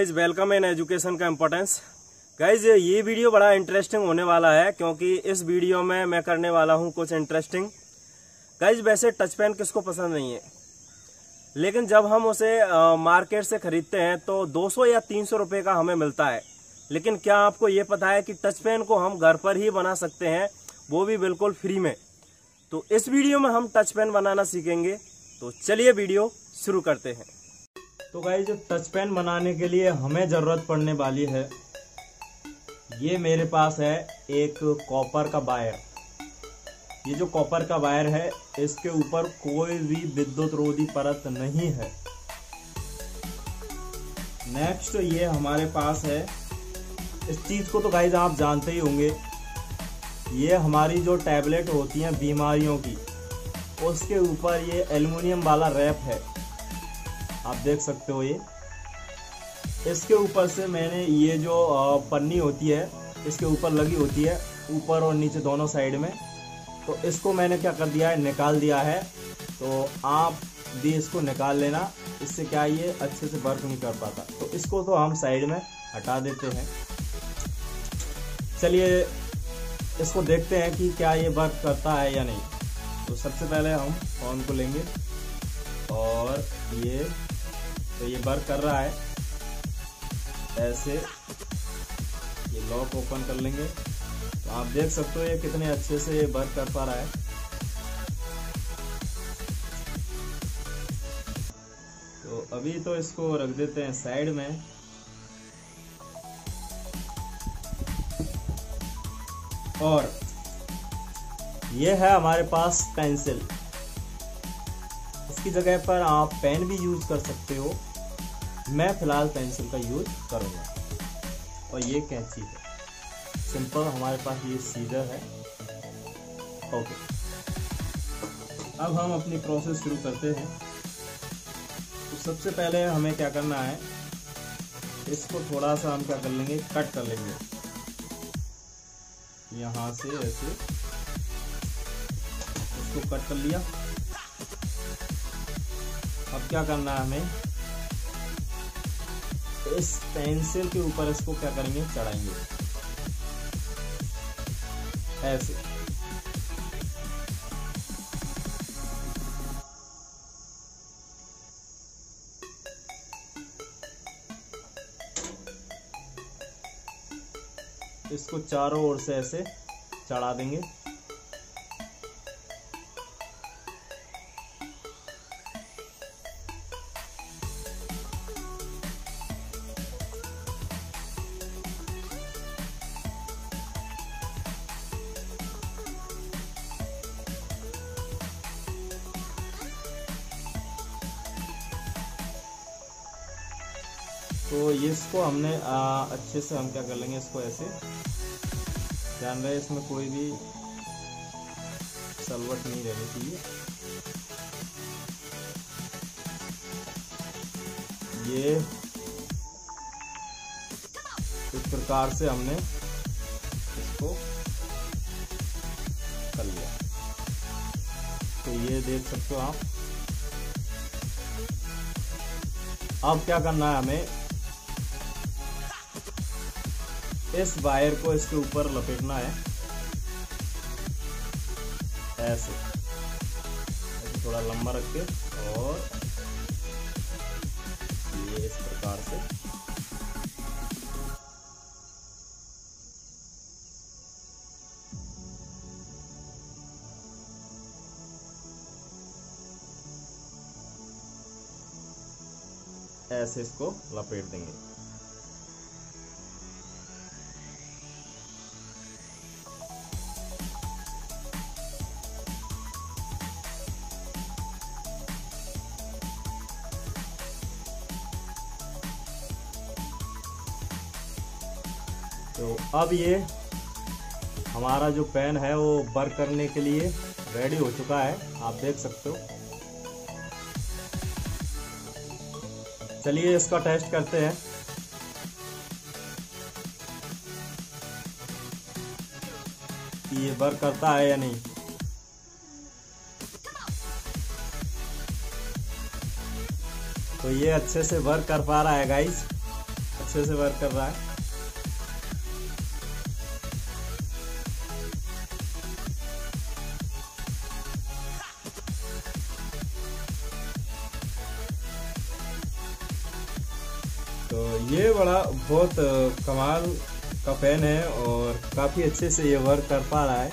Guys welcome in education का importance guys ये video बड़ा इंटरेस्टिंग होने वाला है क्योंकि इस वीडियो में मैं करने वाला हूँ कुछ इंटरेस्टिंग गाइज़ वैसे टच पेन किसको पसंद नहीं है? लेकिन जब हम उसे मार्केट से खरीदते हैं तो 200 या 300 रुपए का हमें मिलता है। लेकिन क्या आपको ये पता है कि टच पेन को हम घर पर ही बना सकते हैं? वो भी बिल्कुल फ्री में। तो इस वीडियो में हम टच पेन बनाना सीखेंगे। तो चलिए वीडियो शुरू करते हैं। तो गाइज़ टच पेन बनाने के लिए हमें ज़रूरत पड़ने वाली है। ये मेरे पास है एक कॉपर का वायर ये जो कॉपर का वायर है, इसके ऊपर कोई भी विद्युत रोधी परत नहीं है। नेक्स्ट ये हमारे पास है। इस चीज़ को तो गाइज़ आप जानते ही होंगे। ये हमारी जो टैबलेट होती हैं बीमारियों की, उसके ऊपर ये एल्युमिनियम वाला रैप है। आप देख सकते हो ये। इसके ऊपर से मैंने ये जो पन्नी होती है, इसके ऊपर लगी होती है, ऊपर और नीचे दोनों साइड में। तो इसको मैंने क्या कर दिया है, निकाल दिया है। तो आप भी इसको निकाल लेना, इससे क्या ये अच्छे से वर्क नहीं कर पाता। तो इसको तो हम साइड में हटा देते हैं। चलिए, इसको देखते हैं कि क्या ये वर्क करता है या नहीं। तो सबसे पहले हम फ़ोन को लेंगे और ये तो ये वर्क कर रहा है। ऐसे ये लॉक ओपन कर लेंगे। तो आप देख सकते हो ये कितने अच्छे से ये वर्क कर पा रहा है। तो अभी तो इसको रख देते हैं साइड में। और ये है हमारे पास पेंसिल इसकी जगह पर आप पेन भी यूज़ कर सकते हो। मैं फ़िलहाल पेंसिल का यूज़ करूँगा। और ये कैंची है? सिंपल, हमारे पास ये सीजर है। ओके। अब हम अपनी प्रोसेस शुरू करते हैं। तो सबसे पहले हमें क्या करना है, इसको थोड़ा सा हम क्या कर लेंगे, कट कर लेंगे। यहाँ से ऐसे, इसको कट कर लिया। अब क्या करना है हमें इस पेंसिल के ऊपर इसको क्या करेंगे? चढ़ाएँगे। ऐसे। इसको चारों ओर से ऐसे चढ़ा देंगे। तो ये इसको हमने आ, अच्छे से हम क्या कर लेंगे इसको ऐसे। ध्यान रहे इसमें कोई भी सलवट नहीं रहनी चाहिए। ये इस प्रकार से हमने इसको कर लिया। तो ये देख सकते हो आप। अब क्या करना है हमें? इस वायर को इसके ऊपर लपेटना है। ऐसे। थोड़ा लंबा रख के और ये इस प्रकार से। ऐसे इसको लपेट देंगे। अब ये हमारा जो पैन है वो वर्क करने के लिए रेडी हो चुका है। आप देख सकते हो। चलिए इसका टेस्ट करते हैं। कि ये वर्क करता है या नहीं? तो ये अच्छे से वर्क कर पा रहा है गाइस अच्छे से वर्क कर रहा है। तो ये बड़ा बहुत कमाल का फ़ैन है और काफ़ी अच्छे से ये वर्क कर पा रहा है।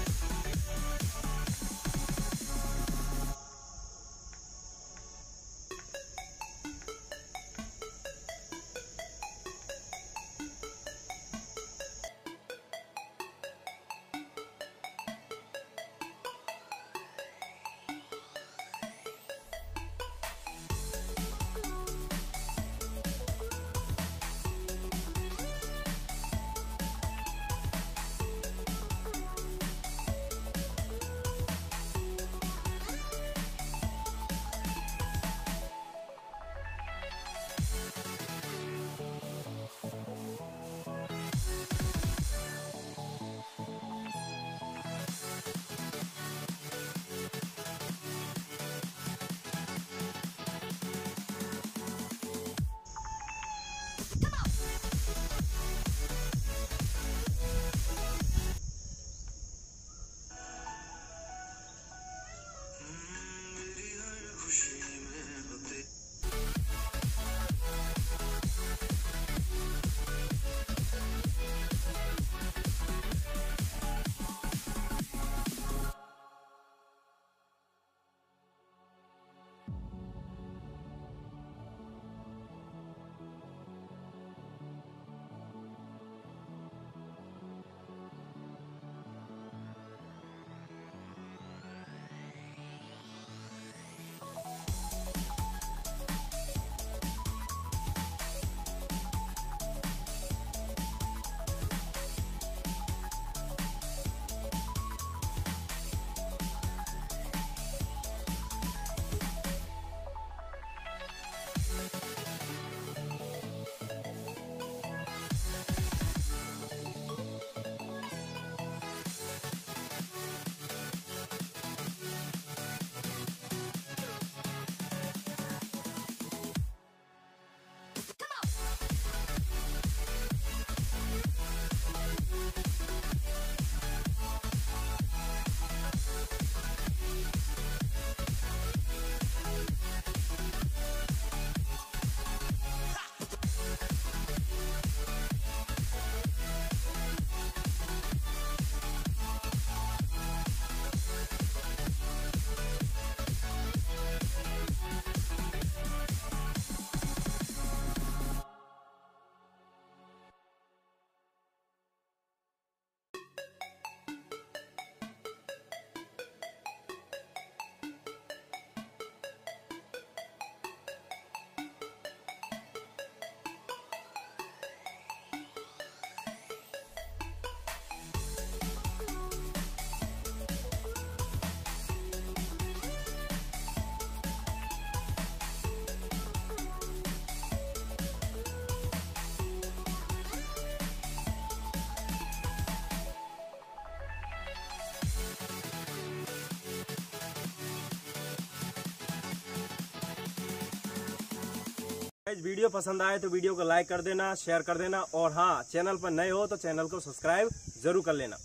वीडियो पसंद आए तो वीडियो को लाइक कर देना शेयर कर देना और हाँ चैनल पर नए हो तो चैनल को सब्सक्राइब ज़रूर कर लेना।